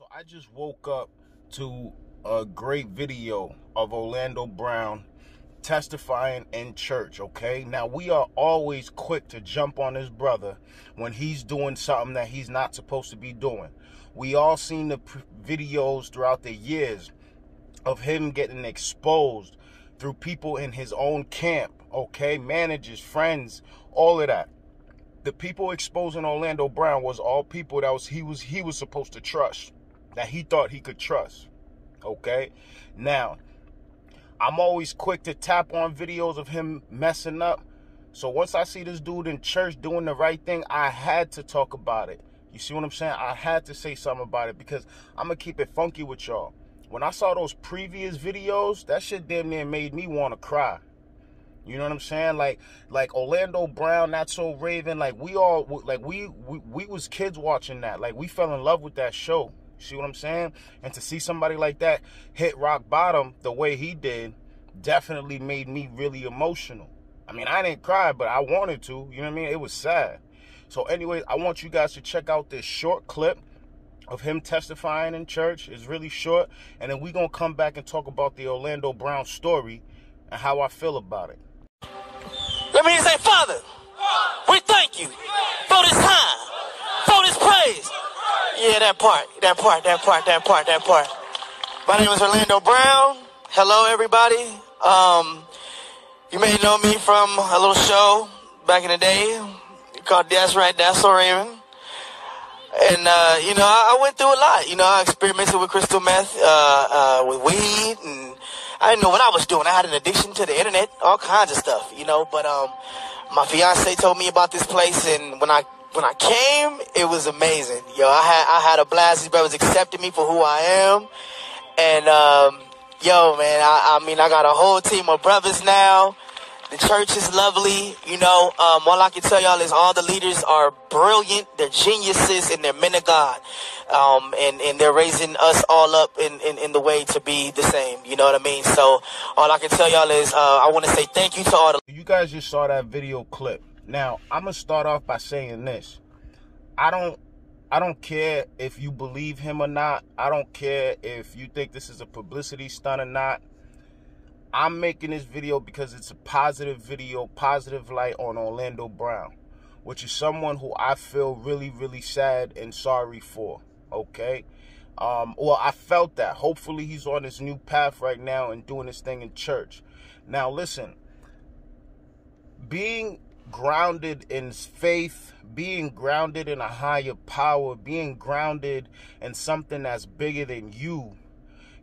So I just woke up to a great video of Orlando Brown testifying in church, okay? Now, we are always quick to jump on his brother when he's doing something that he's not supposed to be doing. We all seen the videos throughout the years of him getting exposed through people in his own camp, okay? Managers, friends, all of that. The people exposing Orlando Brown was all people that was he was he was supposed to trust that he thought he could trust. Okay? Now, I'm always quick to tap on videos of him messing up. So once I see this dude in church doing the right thing, I had to talk about it. You see what I'm saying? I had to say something about it because I'm going to keep it funky with y'all. When I saw those previous videos, that shit damn near made me want to cry. You know what I'm saying? Like like Orlando Brown, That's So Raven, like we all like we, we we was kids watching that. Like we fell in love with that show. See what I'm saying? And to see somebody like that hit rock bottom the way he did definitely made me really emotional. I mean, I didn't cry, but I wanted to. You know what I mean? It was sad. So, anyway, I want you guys to check out this short clip of him testifying in church. It's really short. And then we're going to come back and talk about the Orlando Brown story and how I feel about it. Let me say, Father, we thank you for this time, for this praise. Yeah, that part, that part, that part, that part, that part. My name is Orlando Brown. Hello, everybody. Um, you may know me from a little show back in the day called That's Right, That's So Raven. And, uh, you know, I, I, went through a lot. You know, I experimented with crystal meth, uh, uh, with weed, and I didn't know what I was doing. I had an addiction to the internet, all kinds of stuff, you know, but, um, my fiance told me about this place, and when I when I came, it was amazing. Yo, I had I had a blast. These brothers accepted me for who I am, and um, yo, man, I, I mean, I got a whole team of brothers now. The church is lovely. You know, um, all I can tell y'all is all the leaders are brilliant. They're geniuses and they're men of God. Um, and, and they're raising us all up in, in, in the way to be the same. You know what I mean? So all I can tell y'all is, uh, I want to say thank you to all the. You guys just saw that video clip. Now, I'm gonna start off by saying this. I don't I don't care if you believe him or not. I don't care if you think this is a publicity stunt or not. I'm making this video because it's a positive video, positive light on Orlando Brown, which is someone who I feel really, really sad and sorry for. Okay? Um, well, I felt that. Hopefully, he's on his new path right now and doing this thing in church. Now, listen, being grounded in faith, being grounded in a higher power, being grounded in something that's bigger than you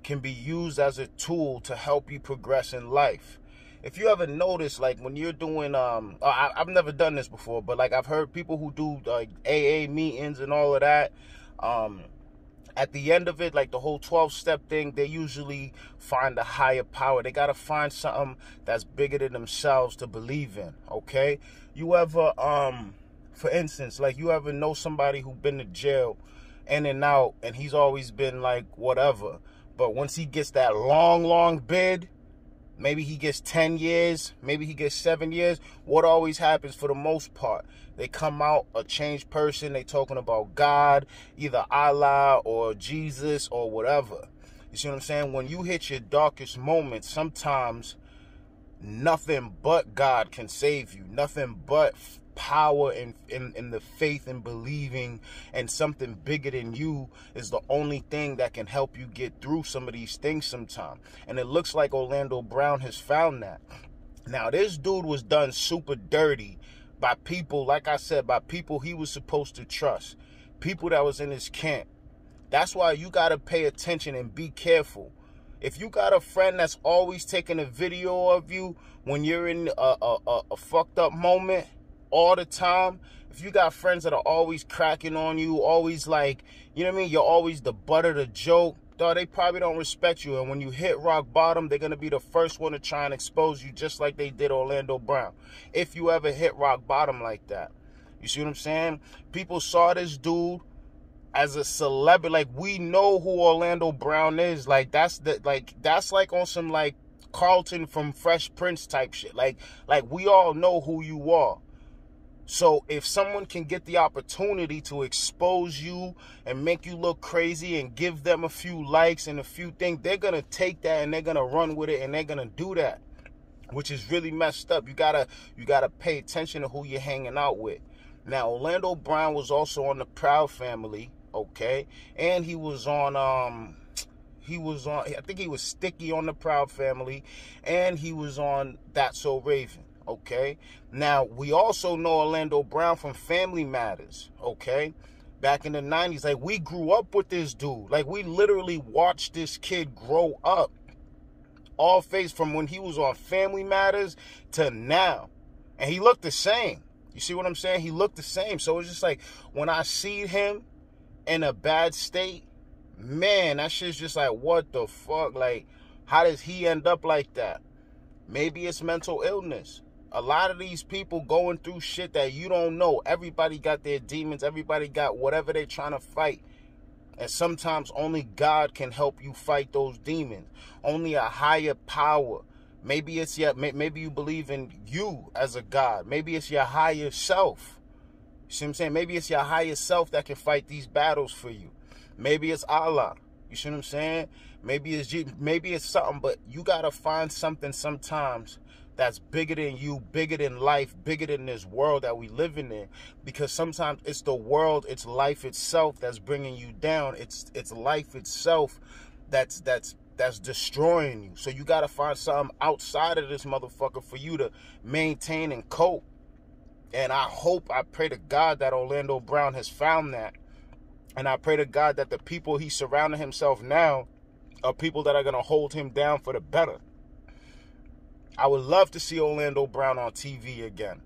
can be used as a tool to help you progress in life. If you ever notice, like when you're doing, um, I, have never done this before, but like I've heard people who do like AA meetings and all of that, um, at the end of it, like the whole 12 step thing, they usually find a higher power. They got to find something that's bigger than themselves to believe in, okay? You ever, um, for instance, like you ever know somebody who been to jail in and out and he's always been like whatever. But once he gets that long, long bid, maybe he gets 10 years, maybe he gets seven years. What always happens for the most part? They come out a changed person. They talking about God, either Allah or Jesus or whatever. You see what I'm saying? When you hit your darkest moments, sometimes nothing but God can save you. Nothing but power in, in, in the faith and believing and something bigger than you is the only thing that can help you get through some of these things sometime. And it looks like Orlando Brown has found that. Now, this dude was done super dirty by people, like I said, by people he was supposed to trust, people that was in his camp. That's why you got to pay attention and be careful. If you got a friend that's always taking a video of you when you're in a, a, a, a fucked up moment all the time, if you got friends that are always cracking on you, always like, you know what I mean? You're always the butt of the joke dog, they probably don't respect you. And when you hit rock bottom, they're going to be the first one to try and expose you just like they did Orlando Brown. If you ever hit rock bottom like that. You see what I'm saying? People saw this dude as a celebrity. Like, we know who Orlando Brown is. Like, that's the, like, that's like on some, like, Carlton from Fresh Prince type shit. Like, like we all know who you are. So if someone can get the opportunity to expose you and make you look crazy and give them a few likes and a few things, they're gonna take that and they're gonna run with it and they're gonna do that, which is really messed up. You gotta you gotta pay attention to who you're hanging out with. Now Orlando Brown was also on the Proud Family, okay, and he was on um he was on I think he was Sticky on the Proud Family, and he was on That's So Raven. Okay. Now, we also know Orlando Brown from Family Matters. Okay. Back in the 90s. Like, we grew up with this dude. Like, we literally watched this kid grow up. All face from when he was on Family Matters to now. And he looked the same. You see what I'm saying? He looked the same. So it's just like when I see him in a bad state, man, that shit's just like, what the fuck? Like, how does he end up like that? Maybe it's mental illness a lot of these people going through shit that you don't know. Everybody got their demons. Everybody got whatever they're trying to fight. And sometimes only God can help you fight those demons. Only a higher power. Maybe it's your, maybe you believe in you as a God. Maybe it's your higher self. You see what I'm saying? Maybe it's your higher self that can fight these battles for you. Maybe it's Allah. You see what I'm saying? Maybe it's maybe it's something, but you gotta find something sometimes that's bigger than you, bigger than life, bigger than this world that we live in. Because sometimes it's the world, it's life itself that's bringing you down. It's it's life itself that's that's that's destroying you. So you got to find something outside of this motherfucker for you to maintain and cope. And I hope, I pray to God that Orlando Brown has found that. And I pray to God that the people he's surrounding himself now are people that are going to hold him down for the better. I would love to see Orlando Brown on TV again.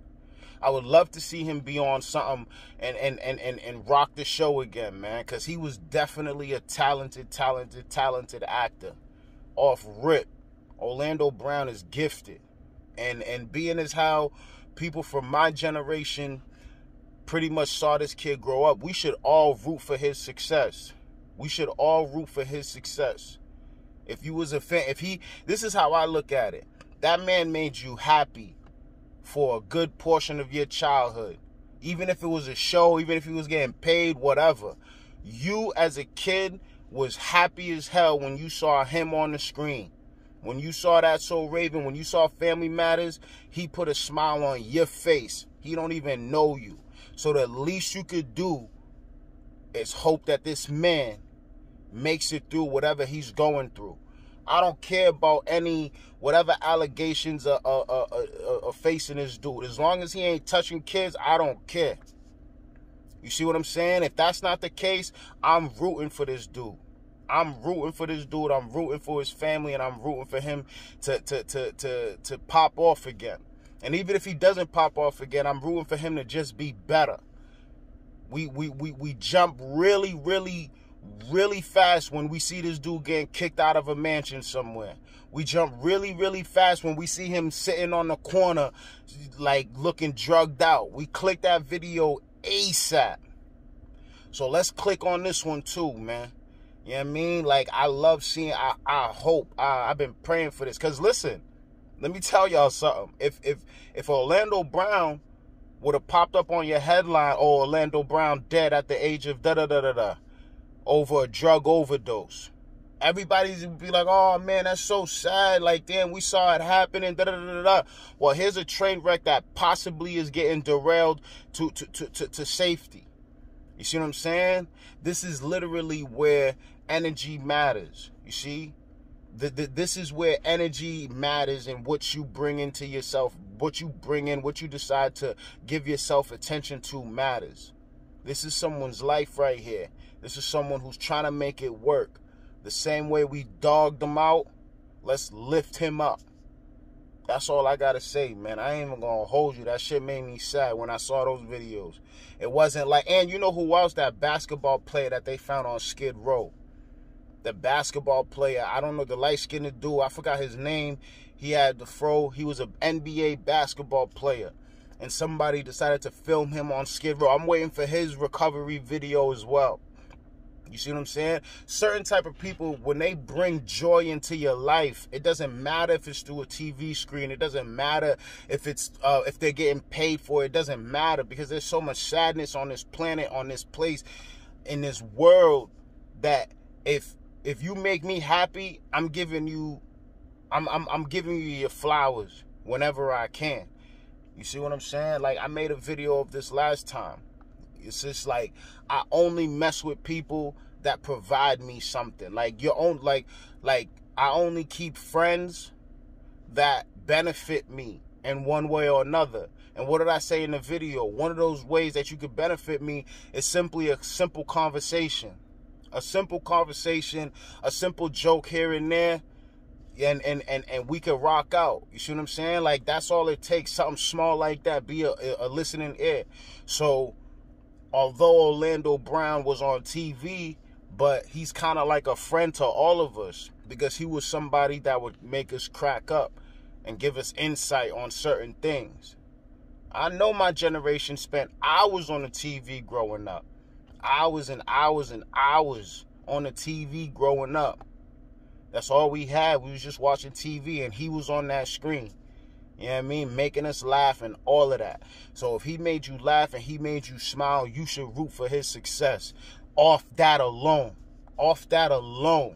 I would love to see him be on something and and and and, and rock the show again, man, because he was definitely a talented, talented, talented actor. Off rip, Orlando Brown is gifted, and and being as how people from my generation pretty much saw this kid grow up, we should all root for his success. We should all root for his success. If you was a fan, if he, this is how I look at it. That man made you happy for a good portion of your childhood. Even if it was a show, even if he was getting paid, whatever. You as a kid was happy as hell when you saw him on the screen. When you saw That's So Raven, when you saw Family Matters, he put a smile on your face. He don't even know you. So the least you could do is hope that this man makes it through whatever he's going through. I don't care about any whatever allegations are, are, are, are, facing this dude. As long as he ain't touching kids, I don't care. You see what I'm saying? If that's not the case, I'm rooting for this dude. I'm rooting for this dude. I'm rooting for his family, and I'm rooting for him to to to to to pop off again. And even if he doesn't pop off again, I'm rooting for him to just be better. We we we we jump really really really fast when we see this dude getting kicked out of a mansion somewhere. We jump really, really fast when we see him sitting on the corner, like looking drugged out. We click that video ASAP. So let's click on this one too, man. You know what I mean? Like, I love seeing, I, I hope, I, I've been praying for this. Because listen, let me tell y'all something. If, if, if Orlando Brown would have popped up on your headline, oh, Orlando Brown dead at the age of da da da da da over a drug overdose. Everybody's be like, oh man, that's so sad. Like, damn, we saw it happening. Da, da, da, da. Well, here's a train wreck that possibly is getting derailed to, to, to, to, to safety. You see what I'm saying? This is literally where energy matters. You see? The, the, this is where energy matters and what you bring into yourself, what you bring in, what you decide to give yourself attention to matters. This is someone's life right here. This is someone who's trying to make it work. The same way we dogged him out, let's lift him up. That's all I gotta say, man. I ain't even gonna hold you. That shit made me sad when I saw those videos. It wasn't like, and you know who else? That basketball player that they found on Skid Row. The basketball player, I don't know the light skinned dude. I forgot his name. He had the fro. He was an NBA basketball player and somebody decided to film him on Skid Row. I'm waiting for his recovery video as well. You see what I'm saying? Certain type of people, when they bring joy into your life, it doesn't matter if it's through a TV screen. It doesn't matter if it's uh, if they're getting paid for it. It doesn't matter because there's so much sadness on this planet, on this place, in this world that if if you make me happy, I'm giving you, I'm I'm, I'm giving you your flowers whenever I can. You see what I'm saying? Like I made a video of this last time it's just like I only mess with people that provide me something. Like your own like like I only keep friends that benefit me in one way or another. And what did I say in the video? One of those ways that you could benefit me is simply a simple conversation. A simple conversation, a simple joke here and there, and and and and we could rock out. You see what I'm saying? Like that's all it takes. Something small like that, be a, a listening ear. So although Orlando Brown was on TV, but he's kind of like a friend to all of us because he was somebody that would make us crack up and give us insight on certain things. I know my generation spent hours on the TV growing up. Hours and hours and hours on the TV growing up. That's all we had. We was just watching TV and he was on that screen. You know what I mean? Making us laugh and all of that. So if he made you laugh and he made you smile, you should root for his success. Off that alone. Off that alone.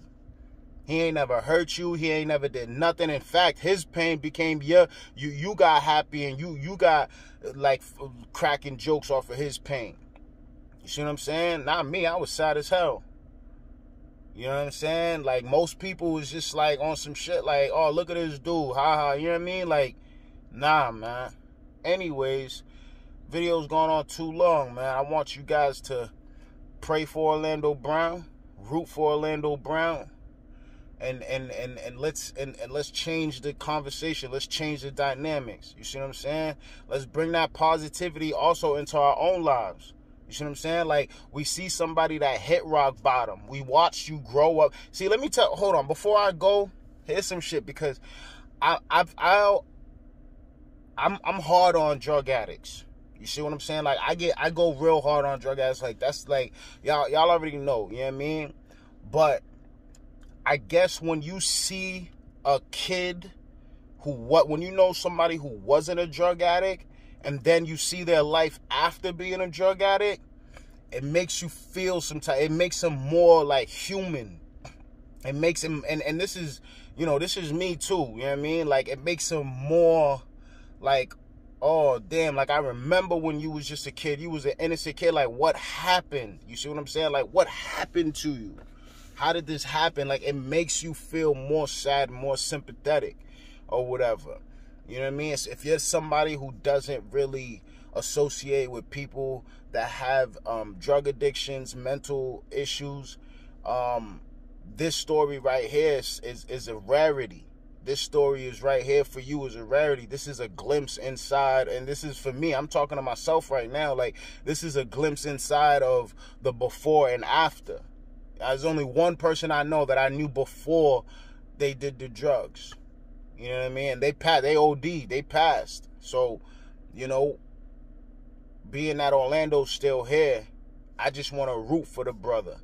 He ain't never hurt you. He ain't never did nothing. In fact, his pain became your you you got happy and you you got uh, like cracking jokes off of his pain. You see what I'm saying? Not me. I was sad as hell. You know what I'm saying? Like most people was just like on some shit like, oh look at this dude, ha ha. You know what I mean? Like Nah, man. Anyways, video's gone on too long, man. I want you guys to pray for Orlando Brown, root for Orlando Brown, and and and and let's and, and let's change the conversation. Let's change the dynamics. You see what I'm saying? Let's bring that positivity also into our own lives. You see what I'm saying? Like we see somebody that hit rock bottom. We watch you grow up. See, let me tell. Hold on, before I go, here's some shit because I I've I I'm I'm hard on drug addicts. You see what I'm saying? Like I get I go real hard on drug addicts. Like that's like y'all y'all already know, you know what I mean? But I guess when you see a kid who what when you know somebody who wasn't a drug addict and then you see their life after being a drug addict, it makes you feel some type it makes them more like human. It makes him and, and this is you know, this is me too, you know what I mean? Like it makes him more like oh damn like i remember when you was just a kid you was an innocent kid like what happened? You see what i'm saying? Like what happened to you? How did this happen? Like it makes you feel more sad more sympathetic or whatever. You know what i mean? If you're somebody who doesn't really associate with people that have um, drug addictions mental issues um, this story right here is, is, is a rarity this story is right here for you as a rarity. This is a glimpse inside, and this is for me. I'm talking to myself right now. Like, this is a glimpse inside of the before and after. There's only one person I know that I knew before they did the drugs. You know what I mean? They passed, they OD, they passed. So, you know, being that Orlando's still here, I just want to root for the brother.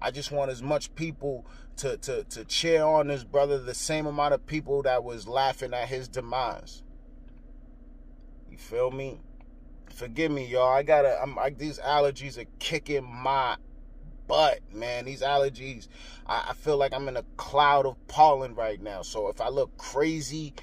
I just want as much people to, to, to cheer on this brother, the same amount of people that was laughing at his demise. You feel me? Forgive me, y'all. I gotta. I'm like these allergies are kicking my butt, man. These allergies. I, I feel like I'm in a cloud of pollen right now. So if I look crazy,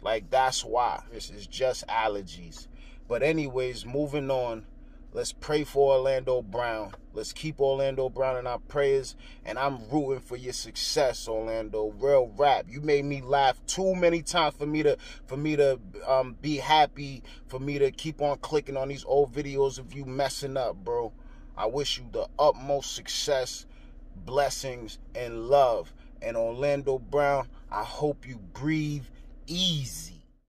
like that's why. This is just allergies. But anyways, moving on. Let's pray for Orlando Brown. Let's keep Orlando Brown in our prayers. And I'm rooting for your success, Orlando. Real rap. You made me laugh too many times for me to for me to um, be happy, for me to keep on clicking on these old videos of you messing up, bro. I wish you the utmost success, blessings, and love. And Orlando Brown, I hope you breathe easy.